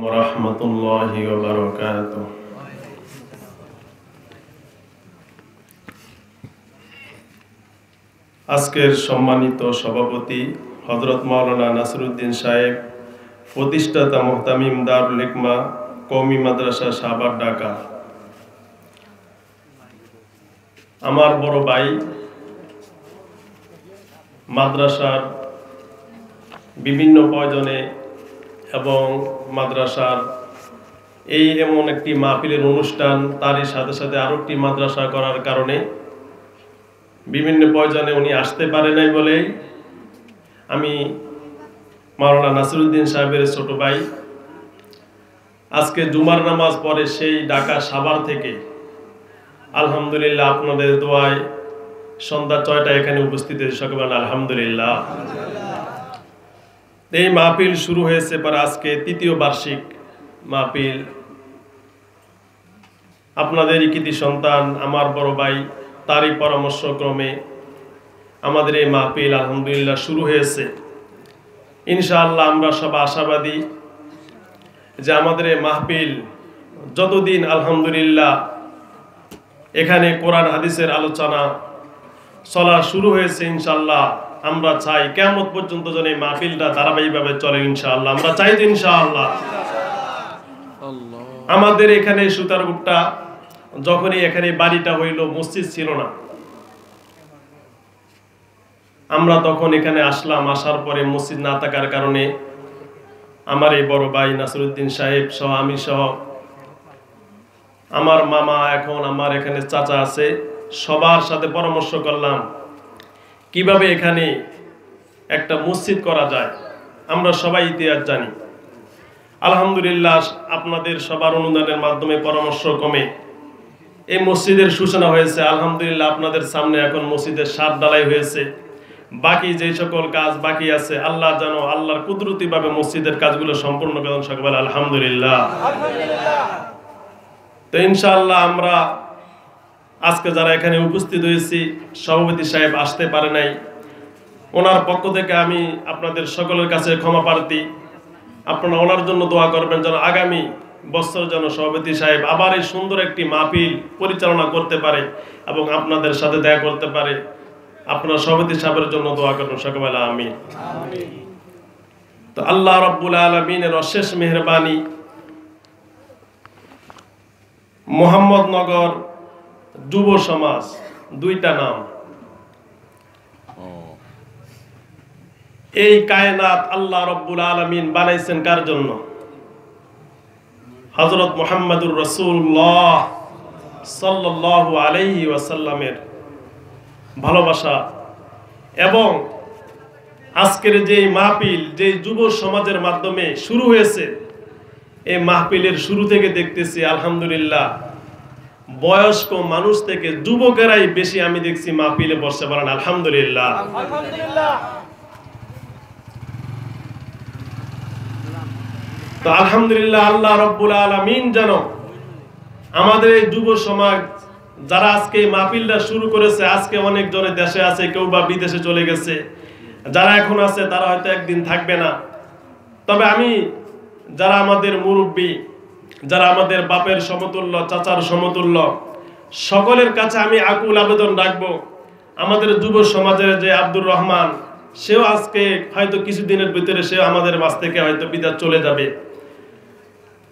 ورحمة الله وبركاته আজকের সম্মানিত সভাপতি হজরত মাওলানা নাসরুদ্দিন সাহেব প্রতিষ্ঠাতা মোহতামিম দারুল হিকমা কৌমি মাদ্রাসা সাহাবার ঢাকা আমার বড় ভাই মাদ্রাসার বিভিন্ন প্রয়োজনে এবং মাদ্রাসার এই এমন একটি মাহফিলের অনুষ্ঠান, তারই সাথে সাথে আরও একটি মাদ্রাসা করার কারণে বিভিন্ন প্রয়োজনে উনি আসতে পারে নাই বলেই আমি মাওলানা নাসিরুদ্দিন সাহেবের ছোট ভাই আজকে জুমার নামাজ পরে সেই ঢাকা সাবার থেকে আলহামদুলিল্লাহ আপনাদের দোয়ায় সন্ধ্যা ছয়টা এখানে উপস্থিত হয়েছে। সকাল আলহামদুলিল্লাহ। এই মাহফিল শুরু হয়েছে পর আজকে তৃতীয় বার্ষিক মাহফিল। আপনাদের ইকিতি সন্তান, আমার বড় ভাই তারই পরামর্শক্রমে আমাদের এই মাহফিল আলহামদুলিল্লাহ শুরু হয়েছে। ইনশাআল্লাহ আমরা সব আশাবাদী যে আমাদের এই মাহফিল যতদিন আলহামদুলিল্লাহ এখানে কোরআন, হাদিসের আলোচনা চলা শুরু হয়েছে ইনশাল্লাহ আমরা চাই কেমন পর্যন্ত যেন এই মাহফিলটা ধারাবাহিকভাবে চলে ইনশাআল্লাহ। আমরা চাই যে ইনশাআল্লাহ। আমাদের এখানে সুতারগুপ্তা যখনই এখানে বাড়িটা হইল মসজিদ ছিল না। আমরা তখন এখানে আসলাম আসার পরে মসজিদ না থাকার কারণে আমার এই বড় ভাই নাসরুদ্দিন সাহেব সহ আমি সহ আমার মামা এখন আমার এখানে চাচা আছে সবার সাথে পরামর্শ করলাম কীভাবে এখানে একটা মসজিদ করা যায় আমরা সবাই ইতিহাস জানি। আলহামদুলিল্লাহ আপনাদের সবার অনুদানের মাধ্যমে পরামর্শ কমে। এই মসজিদের সূচনা হয়েছে আলহামদুলিল্লাহ আপনাদের সামনে এখন মসজিদের সাত ডালাই হয়েছে। বাকি যে সকল কাজ বাকি আছে আল্লাহ জানো আল্লাহর কুদরতি ভাবে মসজিদের কাজগুলো সম্পূর্ণ করেন সকল আলহামদুলিল্লাহ। তো ইনশাআল্লাহ আমরা আজকে যারা এখানে উপস্থিত হয়েছি, সভাপতি সাহেব আসতে পারে নাই। ওনার পক্ষ থেকে আমি আপনাদের সকলের কাছে ক্ষমা প্রার্থী। আপনারা ওনার জন্য দোয়া করবেন যেন আগামী বছর যেন সভাপতি সাহেব আবার এই সুন্দর একটি মাহফিল পরিচালনা করতে পারে এবং আপনাদের সাথে দেখা করতে পারে। আপনার সভাপতি সাহেবের জন্য দোয়া করবেন সকবেলা আমি তো আল্লাহ রব্বুল আলমিনের অশেষ মেহরবানি। মোহাম্মদনগর যুব সমাজ দুইটা নাম। এই কায়নাত আল্লাহ রব্বুল আলমিন বানাইছেন কার জন্য? হজরত মোহাম্মদুর রসুল্লাহ সাল্লাহ আলাইহি ওয়াসাল্লামের ভালোবাসা এবং আজকের যে মাহপিল যে যুব সমাজের মাধ্যমে শুরু হয়েছে এই মাহপিলের শুরু থেকে দেখতেছি আলহামদুলিল্লাহ বয়স্ক মানুষ থেকে যুবকেরাই বেশি আমি দেখছি মাহপিলে বসতে পারেন আলহামদুলিল্লাহ। তো আলহামদুলিল্লাহ আল্লাহ রব্বুল আলমিন যেন আমাদের এই যুব সমাজ যারা আজকে মাহফিলটা শুরু করেছে আজকে অনেক জনে দেশে আছে কেউ বা বিদেশে চলে গেছে যারা এখন আছে তারা হয়তো একদিন থাকবে না। তবে আমি যারা আমাদের মুরব্বী যারা আমাদের বাপের সমতুল্য, চাচার সমতুল্য, সকলের কাছে আমি আকুল আবেদন রাখব। আমাদের যুব সমাজের যে আব্দুর রহমান, সেও আজকে হয়তো কিছুদিনের ভিতরে সে আমাদের মাছ থেকে হয়তো বিদায় চলে যাবে।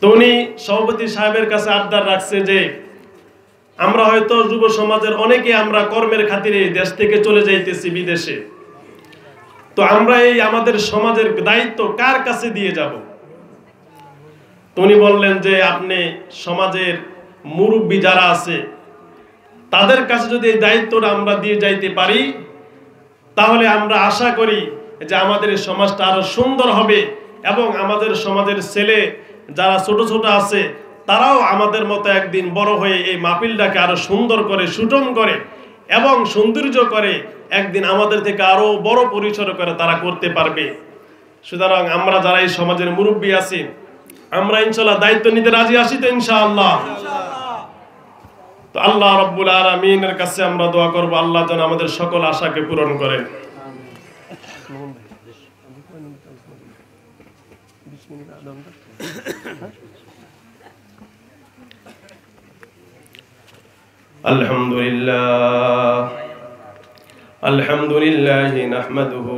তো উনি সভাপতি সাহেবের কাছে আবদার রাখছে যে, আমরা হয়তো যুব সমাজের অনেকে আমরা কর্মের খাতিরে দেশ থেকে চলে যাইতেছি বিদেশে। তো আমরা এই আমাদের সমাজের দায়িত্ব কার কাছে দিয়ে যাব? উনি বললেন যে আপনি সমাজের মুরব্বী যারা আছে, তাদের কাছে যদি এই দায়িত্বটা আমরা দিয়ে যাইতে পারি, তাহলে আমরা আশা করি যে আমাদের সমাজটা আরও সুন্দর হবে এবং আমাদের সমাজের ছেলে যারা ছোট ছোট আছে, তারাও আমাদের মতো একদিন বড় হয়ে এই মাহফিলটাকে আরও সুন্দর করে সুটম করে এবং সৌন্দর্য করে একদিন আমাদের থেকে আরও বড় পরিসর করে তারা করতে পারবে। সুতরাং আমরা যারা এই সমাজের মুরব্বী আছি আমরা ইনশাল্লাহ দায়িত্ব নিতে রাজি আছি তো ইনশাআল্লাহ তো আল্লাহ রব্বুল আলমিনের কাছে আমরা দোয়া করবো আল্লাহ যেন আমাদের সকল আশাকে পূরণ করেন الحمد لله الحمد لله نحمده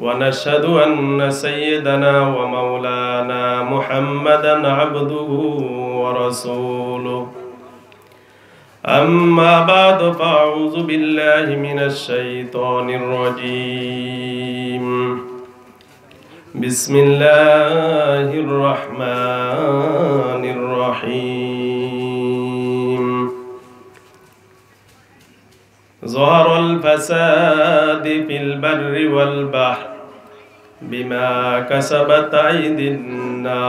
ونشهد أن سيدنا ومولانا محمدا عبده ورسوله. أما بعد فأعوذ بالله من الشيطان الرجيم. بسم الله الرحمن الرحيم. ظهر الفساد في البر والبحر. بما كسبت أيدي الناس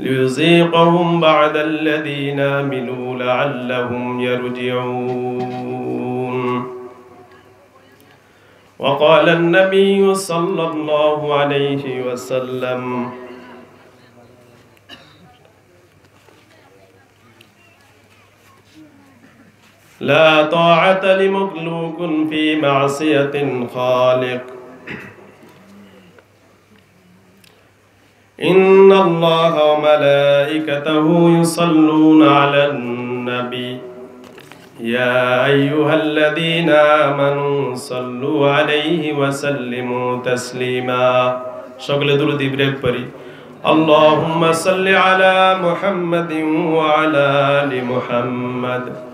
ليذيقهم بعد الذين عملوا لعلهم يرجعون. وقال النبي صلى الله عليه وسلم لا طاعة لمخلوق في معصية خالق. إن الله وملائكته يصلون على النبي. يا أيها الذين آمنوا صلوا عليه وسلموا تسليما. شغل درود بريك اللهم صل على محمد وعلى آل محمد.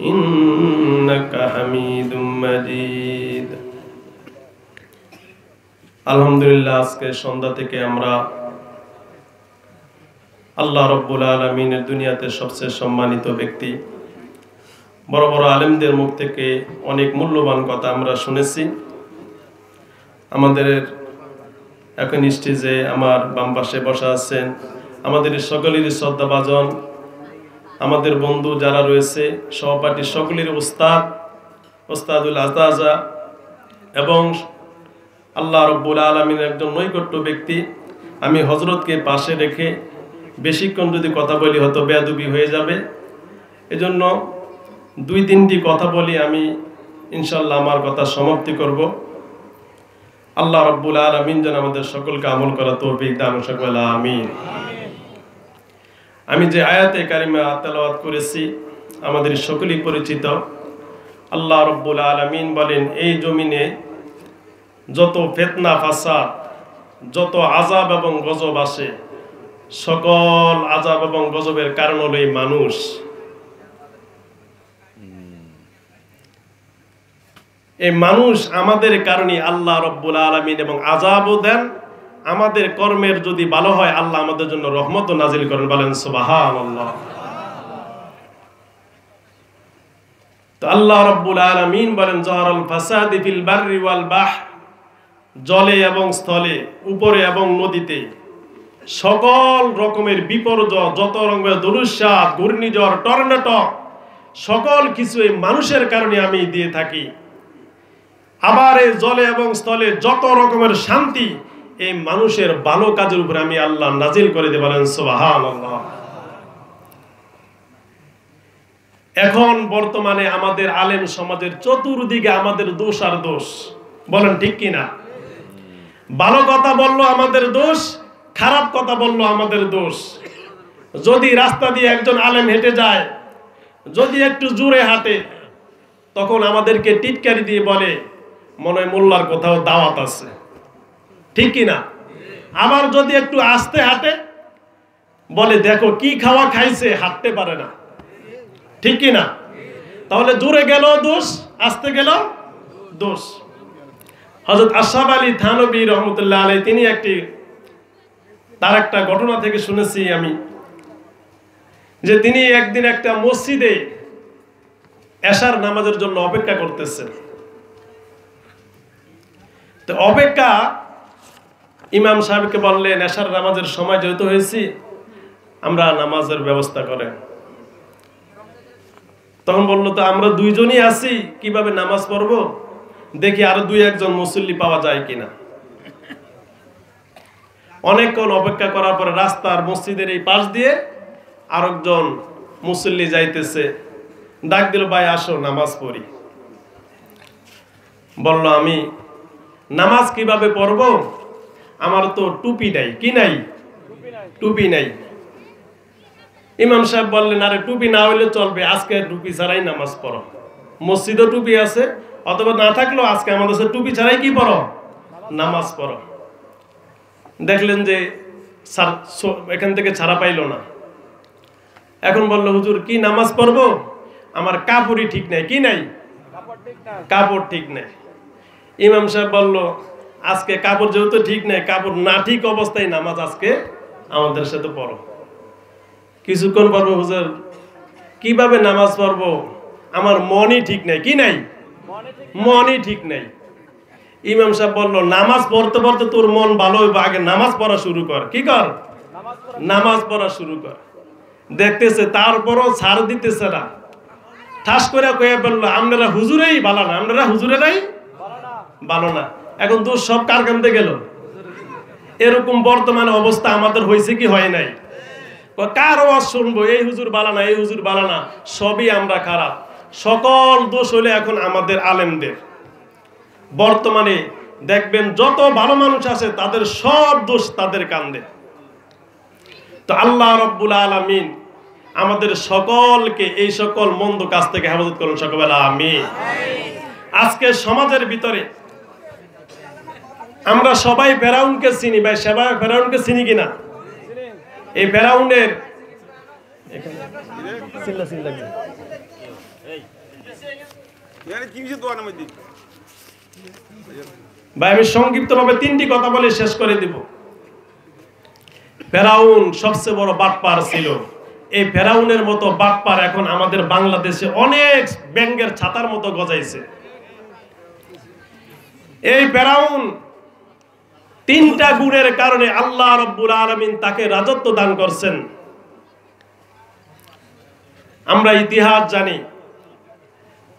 إنك حميد مجيد আলহামদুলিল্লাহ আজকে সন্ধ্যা থেকে আমরা আল্লাহ রব্বুল আলমিনের দুনিয়াতে সবচেয়ে সম্মানিত ব্যক্তি বড় বড় আলেমদের মুখ থেকে অনেক মূল্যবান কথা আমরা শুনেছি আমাদের এখন স্টেজে আমার বাম পাশে বসা আছেন আমাদের সকলেরই শ্রদ্ধাভাজন আমাদের বন্ধু যারা রয়েছে, সহপাঠী সকলের উস্তাদ ওস্তাদুল আজাজা এবং আল্লাহ রব্বুল আলমিন একজন নৈকট্য ব্যক্তি, আমি হজরতকে পাশে রেখে বেশিক্ষণ যদি কথা বলি হয়তো বেয়াদুবি হয়ে যাবে। এজন্য দুই তিনটি কথা বলি আমি ইনশাল্লাহ আমার কথা সমাপ্তি করব। আল্লাহ রব্বুল আলমিন যেন আমাদের সকলকে আমল করা তৌফিক দান সকল, আমিন। আমি যে আয়াতে কারিমা তেলাওয়াত করেছি, আমাদের সকলেই পরিচিত। আল্লাহ রব্বুল আলমিন বলেন, এই জমিনে যত ফেতনা, ফাসাদ, যত আজাব এবং গজব আসে, সকল আজাব এবং গজবের কারণ হলো এই মানুষ। এই মানুষ আমাদের কারণে আল্লাহ রব্বুল আলমিন এবং আজাবও দেন আমাদের কর্মের যদি ভালো হয়, আল্লাহ আমাদের জন্য রহমত নাজিল করেন। বলেন সুবাহান তো আল্লাহ রব্বুল আলমিন বলেন, জহরুল ফাসাদি ফিল বাররি ওয়াল বাহ জলে এবং স্থলে, উপরে এবং নদীতে সকল রকমের বিপর্যয়, যত রকমের দুরুস্বাদ ঘূর্ণিঝড় টর্নেটো সকল কিছু এই মানুষের কারণে আমি দিয়ে থাকি। আবার এই জলে এবং স্থলে যত রকমের শান্তি এই মানুষের ভালো কাজের উপরে আমি আল্লাহ নাজিল করে দিয়ে বলেন সোবাহান এখন বর্তমানে আমাদের আলেম সমাজের চতুর্দিকে আমাদের দোষ আর দোষ। বলেন ঠিক কিনা ভালো কথা বলল আমাদের দোষ, খারাপ কথা বলল আমাদের দোষ। যদি রাস্তা দিয়ে একজন আলেম হেঁটে যায়, যদি একটু জোরে হাঁটে, তখন আমাদেরকে টিটকারি দিয়ে বলে, মনে হয় মোল্লার কোথাও দাওয়াত আছে। ঠিক কিনা? আবার যদি একটু আস্তে হাঁটে, বলে, দেখো, কি খাওয়া খাইছে? হাঁটতে পারে না। ঠিক না তাহলে জোরে গেল দোষ, আসতে গেল দোষ। হজরত আশাফ আলী থানবী রহমতুল্লাহ আলী তিনি একটি, তার একটা ঘটনা থেকে শুনেছি আমি, যে তিনি একদিন একটা মসজিদে এশার নামাজের জন্য অপেক্ষা করতেছেন। তো অপেক্ষা ইমাম সাহেবকে বললেন এশার নামাজের সময় যেহেতু হয়েছি, আমরা নামাজের ব্যবস্থা করেন। তখন বলল, তো আমরা দুইজনই আছি, কীভাবে নামাজ পড়ব? দেখি আরও দুই একজন মুসল্লি পাওয়া যায় কিনা। অনেকক্ষণ অপেক্ষা করার পরে রাস্তার মসজিদের এই পাশ দিয়ে আরেকজন মুসল্লি যাইতেছে। ডাক দিল, ভাই, আসো, নামাজ পড়ি। বলল, আমি নামাজ কীভাবে পড়ব? আমার তো টুপি নাই কি নাই? টুপি নাই। ইমাম সাহেব বললেন আরে টুপি না হইলে চলবে আজকে টুপি ছাড়াই নামাজ পড়ো। মসজিদও টুপি আছে অথবা না থাকলেও আজকে আমাদের সাথে টুপি ছাড়াই কি পড়ো? নামাজ পড়ো। দেখলেন যে এখান থেকে ছাড়া পাইলো না। এখন বলল হুজুর কি নামাজ পড়ব? আমার কাপড়ই ঠিক নাই কি নাই। কাপড় ঠিক নাই। ইমাম সাহেব বলল আজকে কাপড় যেহেতু ঠিক নাই, কাপড় না ঠিক অবস্থায় নামাজ আজকে আমাদের সাথে পড়ো। কিছুক্ষণ পড়ব হুজুর, কীভাবে নামাজ পড়ব? আমার মনই ঠিক নাই, কি নাই? মনই ঠিক নাই। ইমাম সাহেব বলল, নামাজ পড়তে পড়তে তোর মন ভালো হইবে, আগে নামাজ পড়া শুরু কর। কি কর? নামাজ পড়া শুরু কর। দেখতেছে, তারপরও ছাড় দিতেছে না। ঠাস করে কয়ে বলল, আপনারা হুজুরেই ভালো না, আপনারা হুজুরেরাই ভালো না। এখন তো সব কার কান্দে গেল? এরকম বর্তমানে অবস্থা আমাদের হয়েছে কি হয় নাই? কার আওয়াজ শুনব? এই হুজুর বালা না, এই হুজুর বালানা সবই আমরা খারাপ। সকল দোষ হলে এখন আমাদের আলেমদের। বর্তমানে দেখবেন যত ভালো মানুষ আছে, তাদের সব দোষ তাদের কান্দে। তো আল্লাহ রব্বুল আলমিন আমাদের সকলকে এই সকল মন্দ কাজ থেকে হেফাজত করুন সকল আমি আজকে সমাজের ভিতরে আমরা সবাই ফেরাউনকে চিনি, ভাই সবাই ফেরাউনকে চিনি কিনা? এই ফেরাউনের ভাই, আমি সংক্ষিপ্তভাবে তিনটি কথা বলে শেষ করে দিব। ফেরাউন সবচেয়ে বড় বাটপার ছিল। এই ফেরাউনের মতো বাটপার এখন আমাদের বাংলাদেশে অনেক ব্যাঙ্গের ছাতার মতো গজাইছে। এই ফেরাউন তিনটা গুণের কারণে আল্লাহ রব্বুল আলমিন তাকে রাজত্ব দান করছেন। আমরা ইতিহাস জানি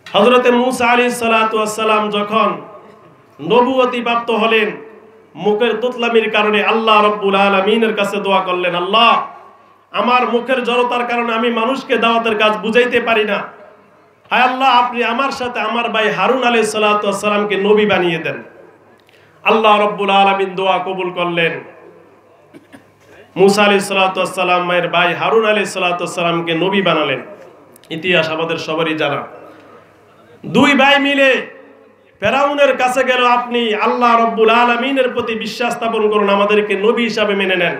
হজরতে মুসা আলী সালাম যখন নবুয়তি প্রাপ্ত হলেন, মুখের তোতলামির কারণে আল্লাহ রব্বুল আলমিনের কাছে দোয়া করলেন, আল্লাহ, আমার মুখের জড়তার কারণে আমি মানুষকে দাওয়াতের কাজ বুঝাইতে পারি না। হায় আল্লাহ, আপনি আমার সাথে আমার ভাই হারুন আলী সালাতামকে নবী বানিয়ে দেন। আল্লাহ রব্বুল আলমিন দোয়া কবুল করলেন। মুসা আলী সালাতাম মায়ের ভাই হারুন আলী সালাতামকে নবী বানালেন। ইতিহাস আমাদের সবারই জানা। দুই ভাই মিলে ফেরাউনের কাছে গেল আপনি, আল্লাহ রব্বুল আলমিনের প্রতি বিশ্বাস স্থাপন করুন, আমাদেরকে নবী হিসাবে মেনে নেন।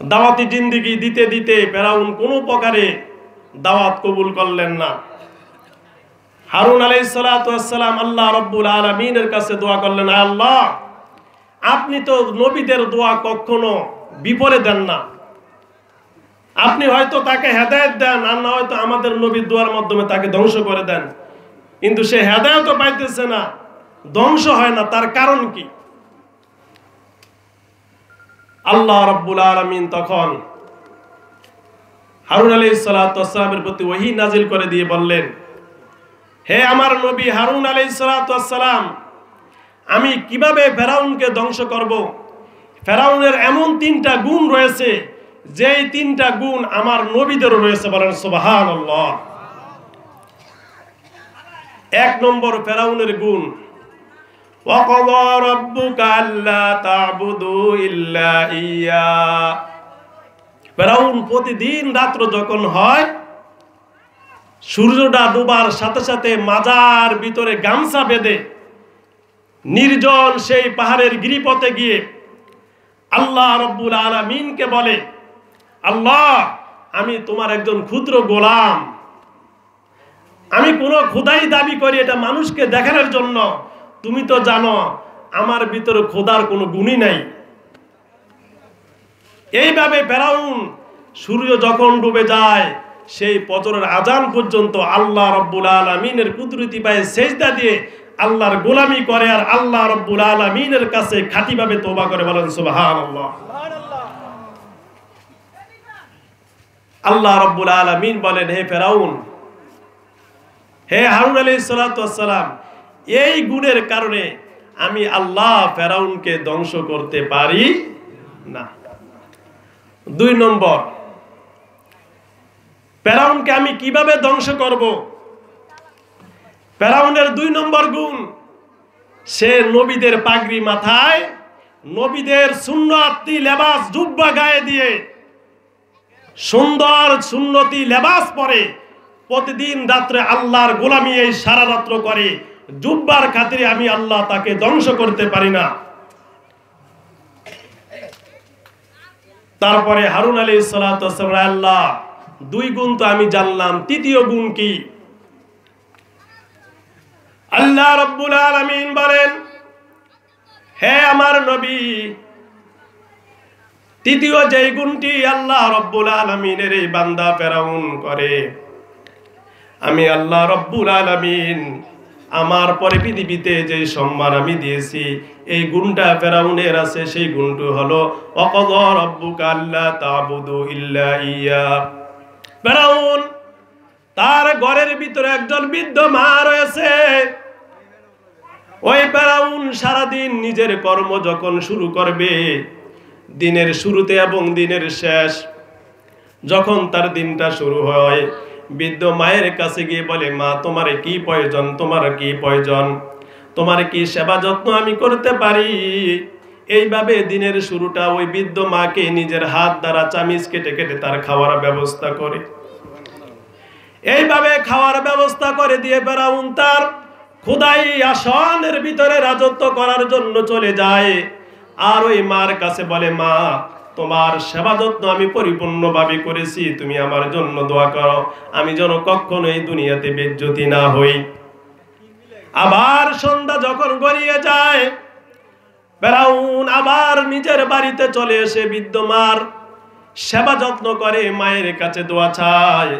দাওয়াতি জিন্দিগি দিতে দিতে ফেরাউন কোনো প্রকারে দাওয়াত কবুল করলেন না। হারুন আলাই সালাম আল্লাহ রব্বুল আলমিনের কাছে দোয়া করলেন আল্লাহ, আপনি তো নবীদের দোয়া কখনো বিপরে দেন না। আপনি হয়তো তাকে হেদায়ত দেন, আর না হয়তো আমাদের নবীর দোয়ার মাধ্যমে তাকে ধ্বংস করে দেন। কিন্তু সে হেদায়ত পাইতেছে না, ধ্বংস হয় না, তার কারণ কি? আল্লাহ রব্বুল আলমিন তখন হারুন আলী সালামের প্রতি ওহি নাজিল করে দিয়ে বললেন হে আমার নবী হারুন আলী সালাম, আমি কীভাবে ফেরাউনকে ধ্বংস করব। ফেরাউনের এমন তিনটা গুণ রয়েছে, যেই তিনটা গুণ আমার নবীদেরও রয়েছে বলেন সুবাহান এক নম্বর ফেরাউনের গুণ ফেরাউন প্রতিদিন রাত্র যখন হয় সূর্যটা ডুবার সাথে সাথে মাজার ভিতরে গামছা বেঁধে নির্জন সেই পাহাড়ের গিরিপথে গিয়ে আল্লাহ রব্বুল আলমিনকে বলে, আল্লাহ, আমি তোমার একজন ক্ষুদ্র গোলাম। আমি কোনো খোদাই দাবি করি এটা মানুষকে দেখানোর জন্য। তুমি তো জানো, আমার ভিতরে খোদার কোনো গুণই নাই। এইভাবে ফেরাউন সূর্য যখন ডুবে যায় সেই পচরের আজান পর্যন্ত আল্লাহ রব্বুল আলমিনের কুদরতি পায়ে সেজদা দিয়ে আল্লাহর গোলামি করে আর আল্লাহ রব্বুল আলমিনের কাছে খাঁটিভাবে তোবা করে বলেন সুবাহান আল্লাহ রব্বুল আলমিন বলেন, হে ফেরাউন, হে হারুন আলী সালাম, এই গুণের কারণে আমি আল্লাহ ফেরাউনকে ধ্বংস করতে পারি না। দুই নম্বর ফেরাউনকে আমি কীভাবে ধ্বংস করব? ফেরাউনের দুই নম্বর গুণ, সে নবীদের পাগড়ি মাথায়, নবীদের সুন্নতি লেবাস জুব্বা গায়ে দিয়ে সুন্দর সুন্নতি লেবাস পরে প্রতিদিন রাত্রে আল্লাহর গোলামি এই সারা রাত্র করে। জুব্বার খাতিরে আমি আল্লাহ তাকে ধ্বংস করতে পারি না। তারপরে হারুন আলী সালাম আল্লাহ দুই গুণ তো আমি জানলাম, তৃতীয় গুণ কি? আল্লাহ রব্বুল আলমিন বলেন, হে আমার নবী, তৃতীয় যে গুণটি আল্লাহ রব্বুল আলমিনের এই বান্দা ফেরাউন করে, আমি আল্লাহ রব্বুল আলমিন আমার পরে পৃথিবীতে যে সম্মান আমি দিয়েছি, এই গুণটা ফেরাউনের আছে, সেই গুণটি হলো, অকদ রব্বুকা আল্লাহ তাবুদু ইল্লা ইয়া। ফেরাউন, তার ঘরের ভিতরে একজন বৃদ্ধ মা রয়েছে। ওই ফেরাউন সারাদিন নিজের কর্ম যখন শুরু করবে, দিনের শুরুতে এবং দিনের শেষ, যখন তার দিনটা শুরু হয়, বৃদ্ধ মায়ের কাছে গিয়ে বলে, মা, তোমার কি প্রয়োজন? তোমার কি প্রয়োজন? তোমার কি সেবা যত্ন আমি করতে পারি? এইভাবে দিনের শুরুটা ওই বৃদ্ধ মাকে নিজের হাত দ্বারা চামিচ কেটে কেটে তার খাওয়ার ব্যবস্থা করে। এইভাবে খাওয়ার ব্যবস্থা করে দিয়ে বেড়াউন তার খুদাই আসনের ভিতরে রাজত্ব করার জন্য চলে যায়। আর ওই মার কাছে বলে, মা, তোমার সেবা যত্ন আমি পরিপূর্ণভাবে করেছি, তুমি আমার জন্য দোয়া করো। আমি যেন কখনো এই দুনিয়াতে বেজ্জতি না হই। আবার সন্ধ্যা যখন গড়িয়ে যায় বেড়াউন আবার নিজের বাড়িতে চলে এসে বিদ্যমার সেবা যত্ন করে মায়ের কাছে দোয়া চায়।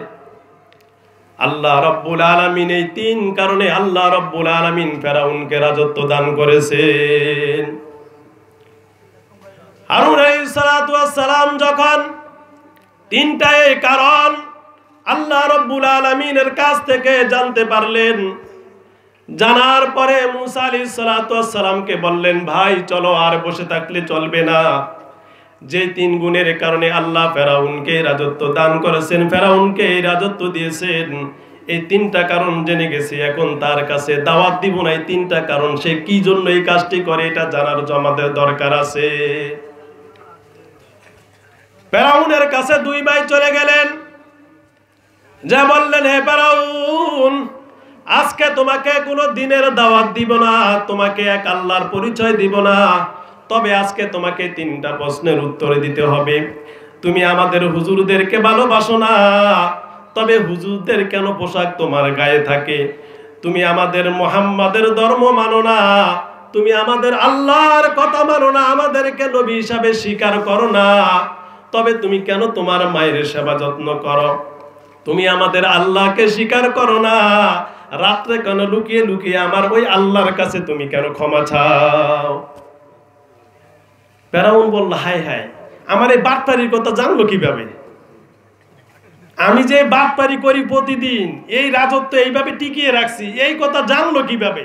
আল্লাহ রব্বুল আলমিন এই তিন কারণে আল্লাহ রব্বুল আলমিন ফেরাউনকে রাজত্ব দান করেছেন। হারুন সালাম যখন তিনটায় কারণ আল্লাহ রব্বুল আলমিনের কাছ থেকে জানতে পারলেন জানার পরে মুসা আলী সালাতামকে বললেন, ভাই, চলো আর বসে থাকলে চলবে না। যে তিন গুণের কারণে আল্লাহ ফেরাউনকে রাজত্ব দান করেছেন, ফেরাউনকে এই রাজত্ব দিয়েছেন। এই তিনটা কারণ জেনে গেছি, এখন তার কাছে দাওয়াত দিব না। এই তিনটা কারণ সে কি জন্য এই কাজটি করে, এটা জানার তো আমাদের দরকার আছে। ফেরাউনের কাছে দুই ভাই চলে গেলেন। যা বললেন, হে ফেরাউন আজকে তোমাকে কোনো দিনের দাওয়াত দিব না, তোমাকে এক আল্লাহর পরিচয় দিব না। তবে আজকে তোমাকে তিনটা প্রশ্নের উত্তর দিতে হবে। তুমি আমাদের হুজুরদেরকে ভালোবাসো না, তবে হুজুরদের কেন পোশাক তোমার গায়ে থাকে? তুমি আমাদের মোহাম্মদের ধর্ম মানো না, তুমি আমাদের আল্লাহর কথা মানো না, আমাদেরকে নবী হিসাবে স্বীকার করো না। তবে তুমি কেন তোমার মায়ের সেবা যত্ন করো? তুমি আমাদের আল্লাহকে স্বীকার করো না রাত্রে কেন লুকিয়ে লুকিয়ে আমার ওই আল্লাহর কাছে তুমি কেন ক্ষমা চাও? ফেরাউন বলল হাই হাই আমার এই বাটপারির কথা জানলো কীভাবে? আমি যে বাটপারি করি প্রতিদিন, এই রাজত্ব এইভাবে টিকিয়ে রাখছি, এই কথা জানলো কীভাবে?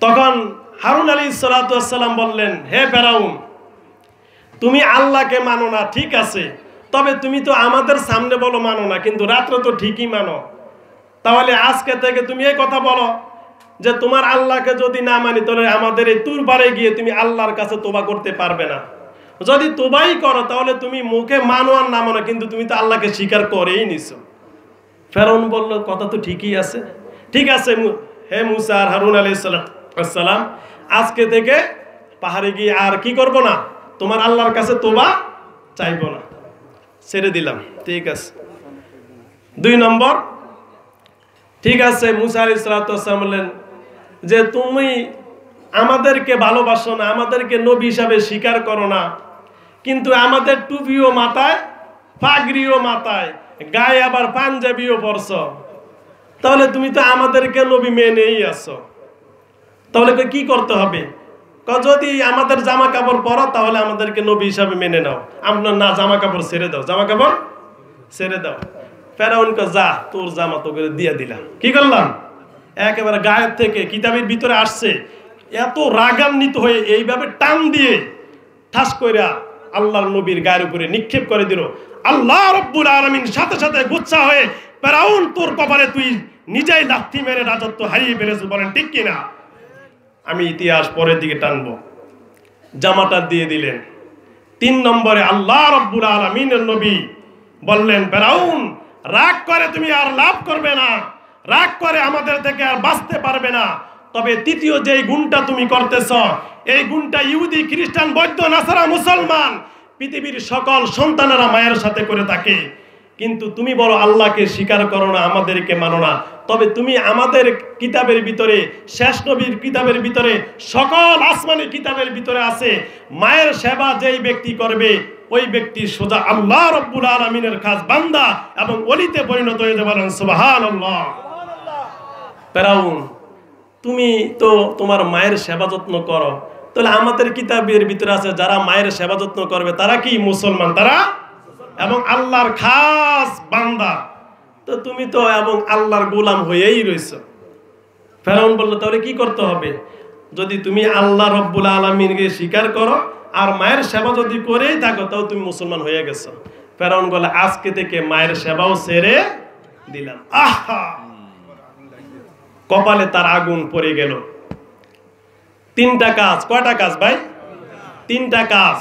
তখন হারুন আলী সালাম বললেন, হে ফেরাউন, তুমি আল্লাহকে মানো না, ঠিক আছে, তবে তুমি তো আমাদের সামনে বলো মানো না, কিন্তু রাত্রে তো ঠিকই মানো। তাহলে আজকে থেকে তুমি এই কথা বলো যে তোমার আল্লাহকে যদি না মানি, তাহলে আমাদের এই তুর পারে গিয়ে তুমি আল্লাহর কাছে তোবা করতে পারবে না। যদি তোবাই করো, তাহলে তুমি মুখে মানো আর না মানো কিন্তু তুমি তো আল্লাহকে স্বীকার করেই নিছো। ফেরন বলল, কথা তো ঠিকই আছে। ঠিক আছে হে মুসা আর হারুন আলী সালাম, আজকে থেকে পাহাড়ে গিয়ে আর কি করব না? তোমার আল্লাহর কাছে তোবা চাইব না। ছেড়ে দিলাম। ঠিক আছে। দুই নম্বর ঠিক আছে, মুসা আলি সালাতাম বললেন যে, তুমি আমাদেরকে ভালোবাসো না, আমাদেরকে নবী হিসাবে স্বীকার করো না। কিন্তু আমাদের টুপিও মাথায়, পাগড়িও মাথায়, গায়ে আবার পাঞ্জাবিও পরছ। তাহলে তুমি তো আমাদেরকে নবী মেনেই আছো। তাহলে কি করতে হবে? যদি আমাদের জামা কাপড় পরো, তাহলে আমাদেরকে নবী হিসাবে মেনে নাও। আপনার না জামা কাপড় ছেড়ে দাও। জামা কাপড় ছেড়ে দাও। ফেরাউন কে যা, তোর জামা তোকে দিয়ে দিলাম। কি করলাম? একেবারে গায়ের থেকে কিতাবের ভিতরে আসছে, এত রাগান্বিত হয়ে এইভাবে টান দিয়ে ঠাস কইরা আল্লাহর নবীর গায়ের উপরে নিক্ষেপ করে দিল। আল্লাহ রব্বুল আলমিন সাথে সাথে গুচ্ছা হয়ে, ফেরাউন তোর কপালে তুই নিজেই লাথি মেরে রাজত্ব হারিয়ে ফেলেছিস বলেন, ঠিক কিনা? আমি ইতিহাস পরের দিকে টানবো। জামাটা দিয়ে দিলেন। তিন নম্বরে আল্লাহ রব্বুল আলমিনের নবী বললেন বেরাউন রাগ করে তুমি আর লাভ করবে না। রাগ করে আমাদের থেকে আর বাঁচতে পারবে না। তবে তৃতীয় যেই গুণটা তুমি করতেছ, এই গুণটা ইহুদি, খ্রিস্টান, বৌদ্ধ, নাসারা, মুসলমান, পৃথিবীর সকল সন্তানেরা মায়ের সাথে করে থাকে। কিন্তু তুমি বড় আল্লাহকে স্বীকার করো না, আমাদেরকে মানো না। তবে তুমি আমাদের কিতাবের ভিতরে, শেষ নবীর কিতাবের ভিতরে, সকল আসমানি কিতাবের ভিতরে আছে, মায়ের সেবা যেই ব্যক্তি করবে ওই ব্যক্তি সোজা আল্লাহ রব্বুল আলমিনের খাস বান্দা এবং অলিতে পরিণত হয়ে যাবেন সুবাহান আল্লাহ তুমি তো তোমার মায়ের সেবা যত্ন করো। তাহলে আমাদের কিতাবের ভিতরে আছে, যারা মায়ের সেবা যত্ন করবে, তারা কি মুসলমান? তারা? এবং আল্লাহর খাস বান্দা। তো তুমি তো এবং আল্লাহর গোলাম হয়েই রয়েছ। ফেরাউন বলল, তাহলে কি করতে হবে? যদি তুমি আল্লাহ রব্বুল আলমিনকে স্বীকার করো আর মায়ের সেবা যদি করেই থাকো, তাও তুমি মুসলমান হয়ে গেছো। ফেরাউন বলে, আজকে থেকে মায়ের সেবাও সেরে দিলাম। আহা! কপালে তার আগুন পড়ে গেল। তিনটা কাজ, কয়টা কাজ ভাই? তিনটা কাজ।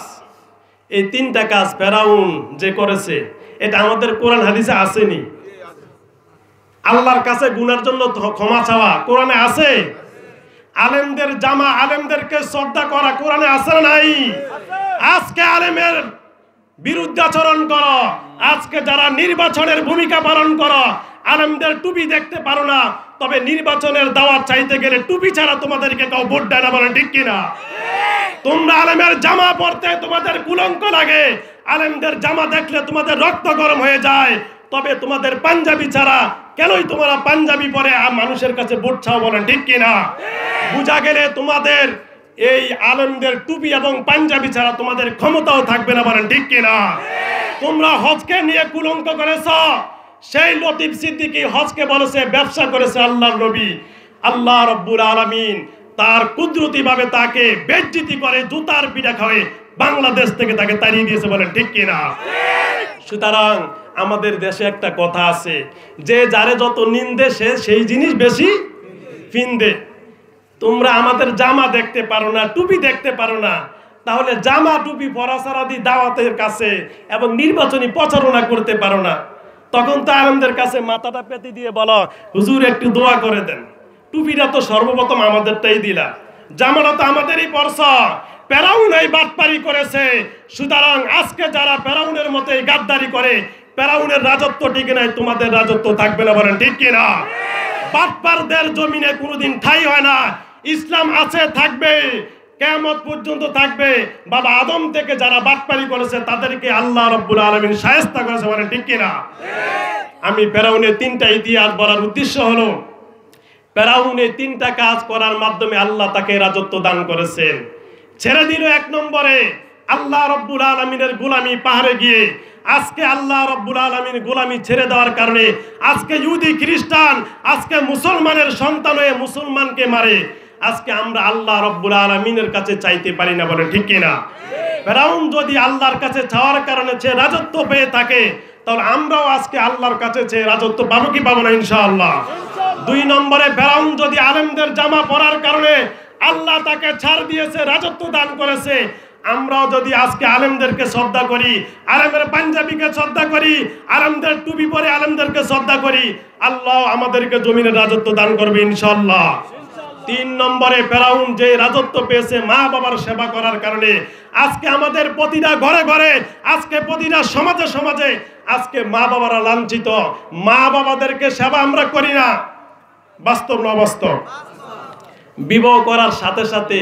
এই তিনটা কাজ ফেরাউন যে করেছে, এটা আমাদের কোরআন হাদিসে আসেনি। আল্লাহর কাছে গুনার জন্য ক্ষমা চাওয়া, কোরআনে আছে? আলেমদের জামা, আলেমদেরকে শ্রদ্ধা করা কোরআনে আছে নাই? আজকে আলেমের বিরুদ্ধাচরণ করো। আজকে যারা নির্বাচনের ভূমিকা পালন করো, আলেমদের টুপি দেখতে পারো না। তবে নির্বাচনের দাওয়াত চাইতে গেলে টুপি ছাড়া তোমাদেরকে কেউ ভোট দেয় না বলেন ঠিক কিনা? তোমরা আলেমের জামা পরতে তোমাদের কুলঙ্ক লাগে। আলেমদের জামা দেখলে তোমাদের রক্ত গরম হয়ে যায়। তবে তোমাদের পাঞ্জাবি ছাড়া কেনই তোমরা পাঞ্জাবি পরে আর মানুষের কাছে ভোট চাও বলেন, ঠিক কিনা? বুঝা গেলে তোমাদের এই আলেমদের টুপি এবং পাঞ্জাবি ছাড়া তোমাদের ক্ষমতাও থাকবে না বলেন, ঠিক কিনা? তোমরা হজকে নিয়ে কুলঙ্ক করেছ? সেই লতিফ সিদ্দিকী হজকে বলেছে, ব্যবসা করেছে আল্লাহর নবী। আল্লাহ রব্বুল আলামিন তার কুদরতি ভাবে তাকে বেজ্জিতি করে জুতার পিঠা খাওয়ে বাংলাদেশ থেকে তাকে তাড়িয়ে দিয়েছে বলেন, ঠিক কিনা? সুতরাং আমাদের দেশে একটা কথা আছে, যে যারে যত নিন্দে, সে সেই জিনিস বেশি ফিন্দে। তোমরা আমাদের জামা দেখতে পারো না, টুপি দেখতে পারো না, তাহলে জামা, টুপি পরা সারা দিয়ে দাওয়াতের কাছে এবং নির্বাচনী প্রচারণা করতে পারো না। তখন তো আনন্দের কাছে মাথাটা পেতে দিয়ে বলো, হুজুর, একটু দোয়া করে দেন। টুপিটা তো সর্বপ্রথম আমাদেরটাই দিলা। জামাটা তো আমাদেরই পরশ। প্যারাউন এই বাটপারি করেছে। সুতরাং আজকে যারা প্যারাউনের মতো এই গাদ্দারি করে প্যারাউনের রাজত্ব টিকে নাই, তোমাদের রাজত্ব থাকবে না বলেন, ঠিক কিনা? বাটপারদের জমিনে কোনোদিন ঠাই হয় না। ইসলাম আছে, থাকবে কেমত পর্যন্ত থাকবে। বাবা আদম থেকে যারা বাটপারি করেছে, তাদেরকে আল্লাহ রব্বুল আলমিন সায়স্তা করেছে বলেন, ঠিক কিনা? আমি ফেরাউনের তিনটা ইতিহাস বলার উদ্দেশ্য হলো, ফেরাউনে তিনটা কাজ করার মাধ্যমে আল্লাহ তাকে রাজত্ব দান করেছেন। ছেড়ে দিল এক নম্বরে আল্লাহ রব্বুল আলমিনের গোলামি পাহাড়ে গিয়ে আজকে আল্লাহ রব্বুল আলমিন গোলামি ছেড়ে দেওয়ার কারণে আজকে ইহুদি খ্রিস্টান, আজকে মুসলমানের সন্তান হয়ে মুসলমানকে মারে। আজকে আমরা আল্লাহ রব্বুল আলমিনের কাছে চাইতে পারি না বলে, ঠিক কিনা? ফেরাউন যদি আল্লাহর কাছে চাওয়ার কারণে সে রাজত্ব পেয়ে থাকে, তাহলে আমরাও আজকে আল্লাহর কাছে চেয়ে রাজত্ব পাবো কি পাবো না, ইনশাআল্লাহ। দুই নম্বরে, ফেরাউন যদি আলেমদের জামা পরার কারণে আল্লাহ তাকে ছাড় দিয়েছে, রাজত্ব দান করেছে আমরাও যদি আজকে আলেমদেরকে শ্রদ্ধা করি, আলেমের পাঞ্জাবিকে শ্রদ্ধা করি, আলেমদের টুপি পরে আলেমদেরকে শ্রদ্ধা করি, আল্লাহ আমাদেরকে জমিনের রাজত্ব দান করবে ইনশাআল্লাহ। তিন নম্বরে ফেরাউন যে রাজত্ব পেয়েছে মা বাবার সেবা করার কারণে, আজকে আমাদের প্রতিটা ঘরে ঘরে, আজকে প্রতিটা সমাজে সমাজে, আজকে মা বাবারা লাঞ্ছিত। মা বাবাদেরকে সেবা আমরা করি না। বাস্তব না বাস্তব বিবাহ করার সাথে সাথে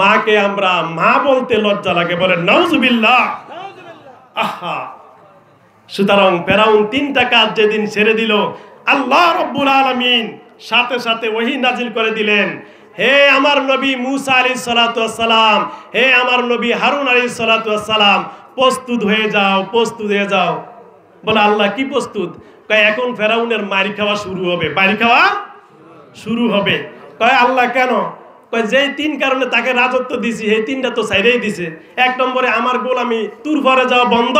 মাকে আমরা মা বলতে লজ্জা লাগে, বলে, নাউজুবিল্লাহ। আহা। সুতরাং ফেরাউন তিনটা কাজ যেদিন ছেড়ে দিল, আল্লাহ রব্বুল আলামিন সাথে সাথে ওহি নাজিল করে দিলেন। হে আমার নবী মুসা আলী সালাম, হে আমার নবী হারুন আলী সালাম, প্রস্তুত হয়ে যাও, প্রস্তুত হয়ে যাও। বলে, আল্লাহ কি প্রস্তুত? কয়, এখন ফেরাউনের মারি খাওয়া শুরু হবে। বাড়ি খাওয়া শুরু হবে। কয়, আল্লাহ কেন? যেই তিন কারণে তাকে রাজত্ব দিছি, এই তিনটা তো সাইডেই দিছে। এক নম্বরে, আমার গোল আমি তুর ভরে যাওয়া বন্ধ।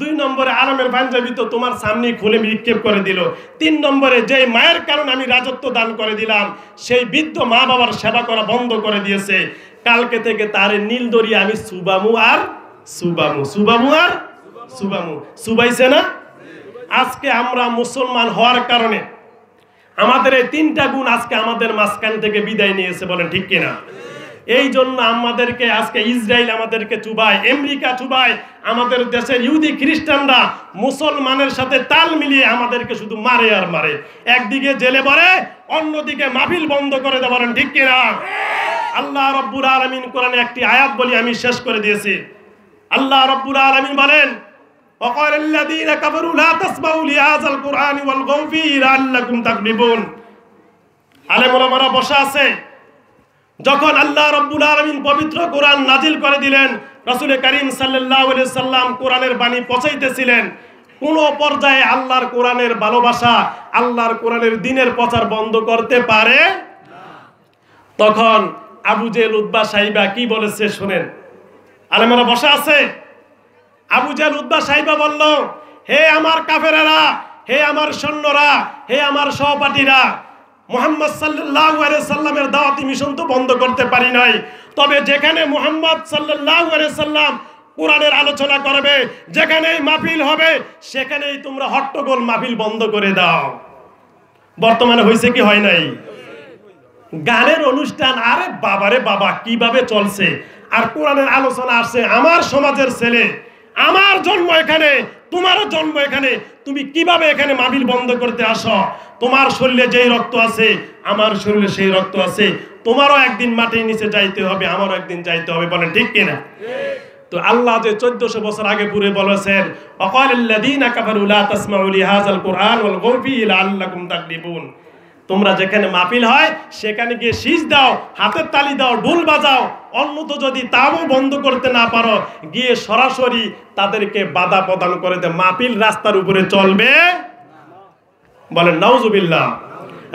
দুই নম্বরে, আরামের পাঞ্জাবি তো তোমার সামনে খুলে নিক্ষেপ করে দিল। তিন নম্বরে, যেই মায়ের কারণে আমি রাজত্ব দান করে দিলাম, সেই বৃদ্ধ মা বাবার সেবা করা বন্ধ করে দিয়েছে। কালকে থেকে তার নীল দরিয়া আমি সুবামু আর সুবামু। সুবামু আর সুবামু। সুবাইছে না? আজকে আমরা মুসলমান হওয়ার কারণে আমাদের এই তিনটা গুণ আজকে আমাদের মাঝখান থেকে বিদায় নিয়েছে বলেন ঠিক কিনা? এই জন্য আমাদেরকে আজকে ইসরায়েল আমাদেরকে চুবায়, আমেরিকা চুবায়, আমাদের দেশের ইহুদি খ্রিস্টানরা মুসলমানের সাথে তাল মিলিয়ে আমাদেরকে শুধু মারে আর মারে। একদিকে জেলে পড়ে, অন্যদিকে মাহফিল বন্ধ করে দেয় বলেন ঠিক কিনা? আল্লাহ রব্বুর আলমিন কোরআনে একটি আয়াত বলি আমি শেষ করে দিয়েছি। আল্লাহ রব্বুর আলমিন বলেন وقال الذين كفروا لا تسمعوا لهذا القرآن والغوا فيه لعلكم تغلبون আলেম ওলামারা বসা আছে যখন আল্লাহ রব্বুল আলমিন পবিত্র কোরআন নাজিল করে দিলেন রসুল করিম সাল্লাহ সাল্লাম কোরআনের বাণী পচাইতেছিলেন কোন পর্যায়ে আল্লাহর কোরআনের ভালোবাসা আল্লাহর কোরআনের দিনের প্রচার বন্ধ করতে পারে তখন আবু জেল উদ্বা সাহিবা কি বলেছে শুনেন আলেমেরা বসা আছে আবু জাল উদ্বা সাহিবা বলল, হে আমার কাফেরেরা, হে আমার সৈন্যরা, হে আমার সহপাঠীরা, মোহাম্মদ সাল্লাহ সাল্লামের দাওয়াতি মিশন তো বন্ধ করতে পারি নাই। তবে যেখানে মোহাম্মদ সাল্লাহ সাল্লাম কোরআনের আলোচনা করবে, যেখানেই মাহফিল হবে, সেখানেই তোমরা হট্টগোল মাহফিল বন্ধ করে দাও। বর্তমানে হয়েছে কি হয় নাই? গানের অনুষ্ঠান, আরে বাবারে বাবা, কীভাবে চলছে? আর কোরআনের আলোচনা আসছে, আমার সমাজের ছেলে আমার জন্ম এখানে, তোমারও জন্ম এখানে। তুমি কীভাবে এখানে মাবিল বন্ধ করতে আসো? তোমার শরীরে যেই রক্ত আছে, আমার শরীরে সেই রক্ত আছে। তোমারও একদিন মাটির নিচে যাইতে হবে, আমারও একদিন যাইতে হবে। বলেন, ঠিক কিনা? তো আল্লাহ যে চোদ্দশো বছর আগে পুরে বলেছেন, অকালিল্লাযীনা তোমরা যেখানে মাহফিল হয়, সেখানে গিয়ে শীষ দাও, হাতের তালি দাও, ঢোল বাজাও, অন্যত যদি তাও বন্ধ করতে না পারো, গিয়ে সরাসরি তাদেরকে বাধা প্রদান করে দে। মাহফিল রাস্তার উপরে চলবে। বলেন, নাউজুবিল্লাহ।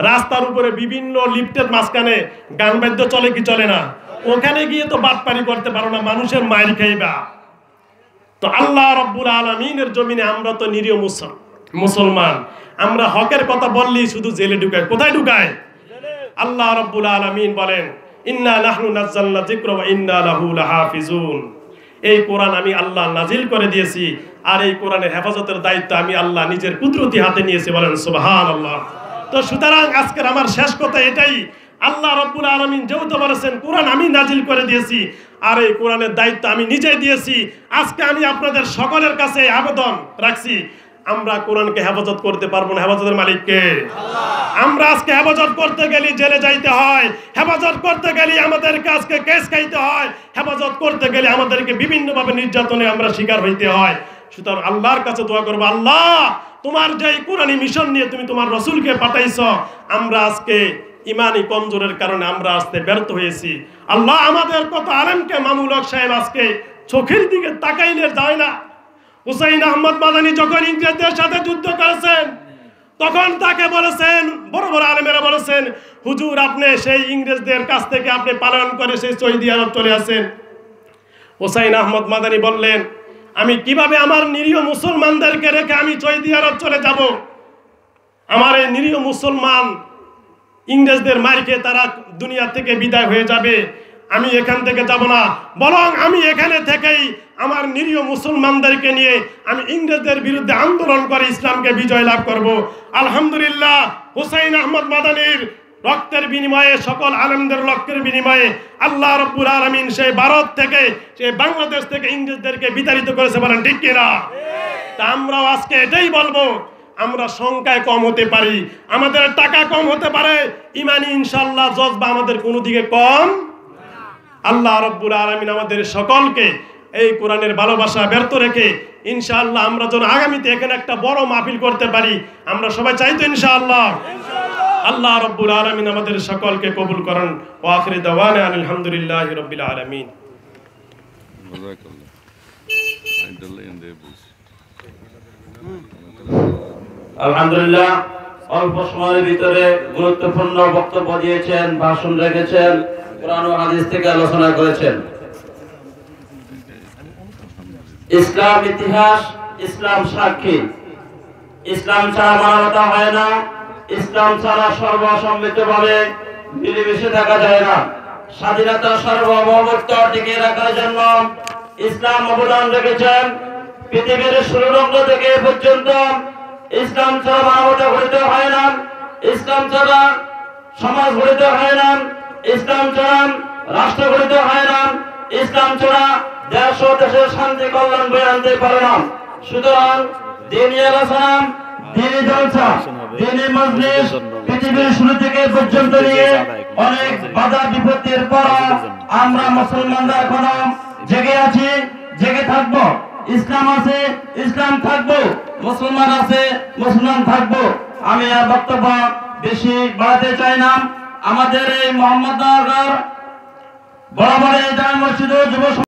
রাস্তার উপরে বিভিন্ন লিফটের মাঝখানে গান বাদ্য চলে কি চলে না? ওখানে গিয়ে তো বাটপারি করতে পারো না, মানুষের মায়ের খাইবা। তো আল্লাহ রব্বুল আলমিনের জমিনে আমরা তো নিরীহ মুসল মুসলমান। আমরা হকের কথা বললি শুধু জেলে ঢুকায়। কোথায় ঢুকায়? আল্লাহ রব্বুল আলমিন বলেন, ইন্না নাহনু নাজ্জালনা যিকরা ওয়া ইন্না লাহু লাহাফিজুন। এই কোরআন আমি আল্লাহ নাজিল করে দিয়েছি, আর এই কোরআনের হেফাজতের দায়িত্ব আমি আল্লাহ নিজের কুদরতি হাতে নিয়েছি বলেন, সুবহানাল্লাহ। তো সুতরাং আজকের আমার শেষ কথা এটাই, আল্লাহ রব্বুল আলমিন যেহেতু বলেছেন, কোরআন আমি নাজিল করে দিয়েছি, আর এই কোরআনের দায়িত্ব আমি নিজেই দিয়েছি, আজকে আমি আপনাদের সকলের কাছে আবেদন রাখছি আমরা কোরআনকে হেফাজত করতে পারব না হেফাজতের মালিককে। আমরা আজকে হেফাজত করতে গেলে জেলে যাইতে হয়। হেফাজত করতে গেলে আমাদের কাজকে কেস খাইতে হয়। হেফাজত করতে গেলে আমাদেরকে বিভিন্নভাবে নির্যাতনে আমরা শিকার হইতে হয়। সুতরাং আল্লাহর কাছে দোয়া করব আল্লাহ তোমার যে কোরআনী মিশন নিয়ে তুমি তোমার রসুলকে পাঠাইছ আমরা আজকে ইমানি কমজোরের কারণে আমরা আসতে ব্যর্থ হয়েছি। আল্লাহ আমাদের কত আলেমকে মামুল হক সাহেব আজকে চোখের দিকে তাকাইলে যায় না। হুসাইন আহমদ মাদানী যখন ইংরেজদের সাথে যুদ্ধ করেছেন, তখন তাকে বলেছেন, বড় বড় আলেমেরা বলেছেন, হুজুর, আপনি সেই ইংরেজদের কাছ থেকে আপনি পালন করে সেই শহীদ আরব চলে আসেন। হুসাইন আহমদ মাদানী বললেন, আমি কীভাবে আমার নিরীহ মুসলমানদেরকে রেখে আমি চৈদি আরব চলে যাব? আমার এই নিরীহ মুসলমান ইংরেজদের মার খেয়ে তারা দুনিয়া থেকে বিদায় হয়ে যাবে। আমি এখান থেকে যাব না। বরং আমি এখানে থেকেই আমার নিরীহ মুসলমানদেরকে নিয়ে আমি ইংরেজদের বিরুদ্ধে আন্দোলন করে ইসলামকে বিজয় লাভ করব। আলহামদুলিল্লাহ, হুসাইন আহমদ মাদানির রক্তের বিনিময়ে, সকল আলমদের রক্তের বিনিময়ে আল্লাহ রব্বুল আলমিন সেই ভারত থেকে, সেই বাংলাদেশ থেকে ইংরেজদেরকে বিতাড়িত করেছে বলেন ঠিক কিনা? তা আমরাও আজকে এটাই বলব, আমরা সংখ্যায় কম হতে পারি, আমাদের টাকা কম হতে পারে ইমানি ইনশাল্লাহ জজবা আমাদের কোনো দিকে কম আল্লাহ রব্বুল আলমিন আমাদের সকলকে এই কোরআনের ভালোবাসা ব্যর্থ রেখে ইনশাআল্লাহ আমরা যেন আগামীতে এখানে একটা বড় মাহফিল করতে পারি। আমরা সবাই চাই তো ইনশাআল্লাহ। আল্লাহ রব্বুল আলমিন আমাদের সকলকে কবুল করেন। ওয়াখরি দাওয়ানা আলহামদুলিল্লাহ রব্বিল আলমিন। আলহামদুলিল্লাহ, অল্প সময়ের ভিতরে গুরুত্বপূর্ণ বক্তব্য দিয়েছেন ভাষণ রেখেছেন। কোরআন হাদিস থেকে আলোচনা করেছেন। ইসলাম ইতিহাস, ইসলাম সাক্ষী। ইসলাম ছাড়া মানবতা হয় না, ইসলাম ছাড়া সর্বসম্মিতভাবে মিলেমিশে থাকা যায় না। স্বাধীনতা সার্বভৌমত্ব টিকিয়ে রাখার জন্য ইসলাম অবদান রেখেছেন। পৃথিবীর সুরঙ্গ থেকে পর্যন্ত ইসলাম ছাড়া মানবতা গঠিত হয় না, ইসলাম ছাড়া সমাজ গঠিত হয় না। ইসলাম ছাড়া রাষ্ট্র গঠিত হয় না। ইসলাম ছাড়া দেশ দেশের শান্তি কল্যাণ বয়ে আনতে পারে না। সুতরাং দিনী জলসা পৃথিবীর শুরু থেকে পর্যন্ত নিয়ে অনেক বাধা বিপত্তির পর আমরা মুসলমানরা এখনও জেগে আছি, জেগে থাকব। ইসলাম আছে, ইসলাম থাকব। মুসলমান আছে, মুসলমান থাকব। আমি আর বক্তব্য বেশি বাড়াতে চাই না। আমাদের এই মোহাম্মদনগর বরাবর এই জামে মসজিদ যুব